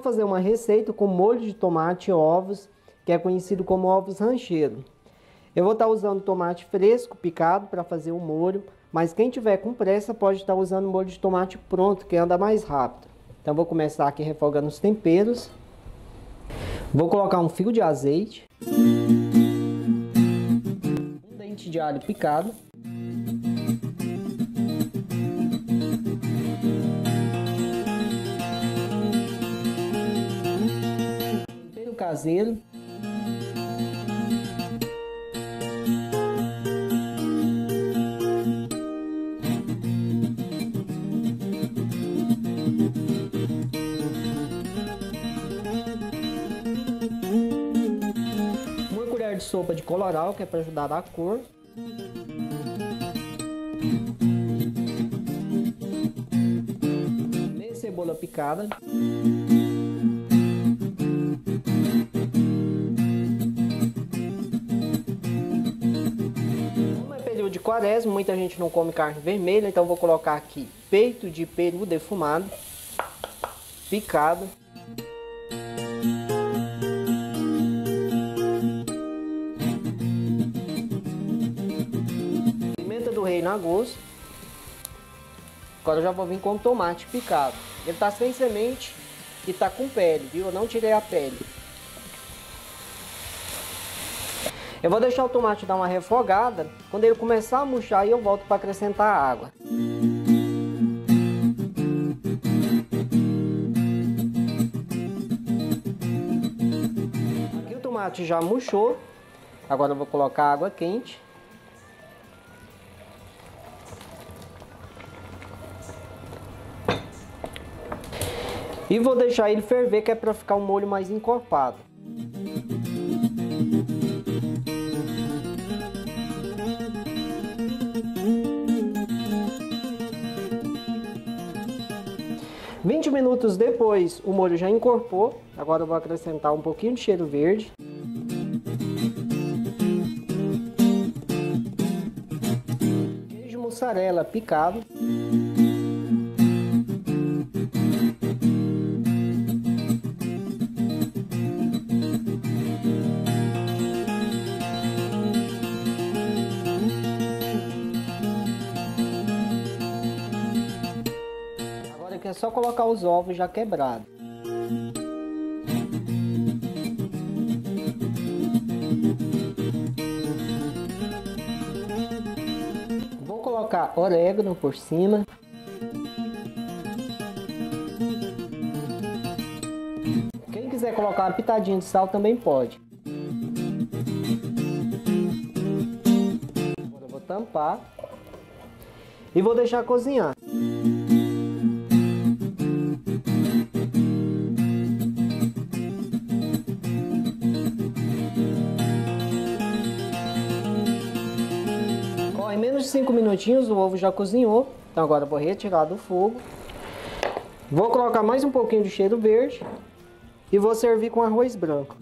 fazer uma receita com molho de tomate e ovos, que é conhecido como ovos rancheiro. Eu vou estar usando tomate fresco, picado, para fazer o molho, mas quem tiver com pressa pode estar usando molho de tomate pronto, que anda mais rápido. Então vou começar aqui refogando os temperos. Vou colocar um fio de azeite. Um dente de alho picado. Caseiro. colher de sopa de coloral, que é para ajudar a dar cor. Meia cebola picada. Quaresma, muita gente não come carne vermelha, então vou colocar aqui peito de peru defumado, picado. reino a gosto. Agora eu já vou vir com tomate picado. Ele tá sem semente e tá com pele, viu? Eu não tirei a pele. Eu vou deixar o tomate dar uma refogada. Quando ele começar a murchar, eu volto para acrescentar a água. Aqui o tomate já murchou. Agora eu vou colocar água quente. E vou deixar ele ferver, que é para ficar um molho mais encorpado. Vinte minutos depois, o molho já encorpou. Agora eu vou acrescentar um pouquinho de cheiro verde. Queijo mussarela picado. Que é só colocar os ovos já quebrados. Vou colocar orégano por cima. Quem quiser colocar uma pitadinha de sal também pode. Agora vou tampar e vou deixar cozinhar. De 5 minutinhos o ovo já cozinhou. Então agora vou retirar do fogo. Vou colocar mais um pouquinho de cheiro verde. E vou servir com arroz branco.